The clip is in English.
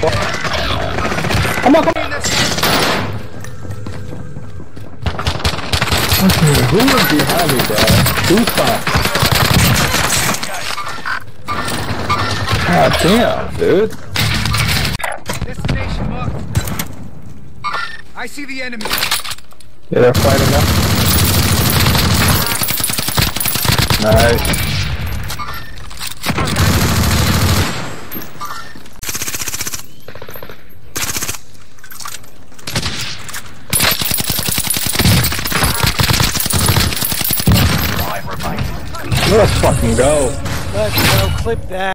I'm not coming in this Okay, who would be having that? Tupac. God damn, dude. Destination marked. I see the enemy. Yeah, they're fighting us. Nice. Let's fucking go. Let's go clip that.